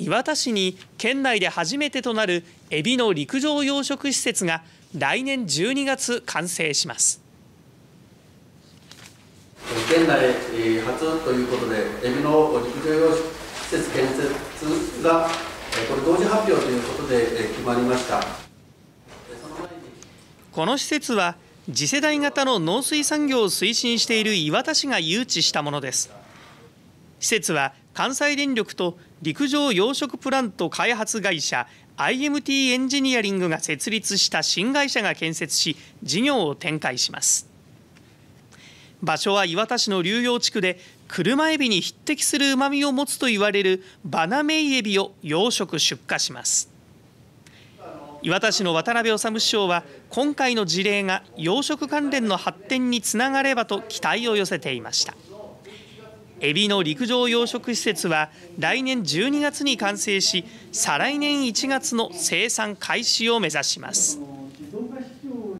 磐田市に県内で初めてとなるエビの陸上養殖施設が来年12月完成します。県内初ということでエビの陸上養殖施設建設がこれ同時発表ということで決まりました。この施設は次世代型の農水産業を推進している磐田市が誘致したものです施設は関西電力と陸上養殖プラント開発会社 IMT エンジニアリングが設立した新会社が建設し事業を展開します。場所は磐田市の流用地区で車エビに匹敵する旨味を持つと言われるバナメイエビを養殖出荷します。磐田市の渡辺治市長は今回の事例が養殖関連の発展につながればと期待を寄せていました。エビの陸上養殖施設は来年12月に完成し再来年1月の生産開始を目指します。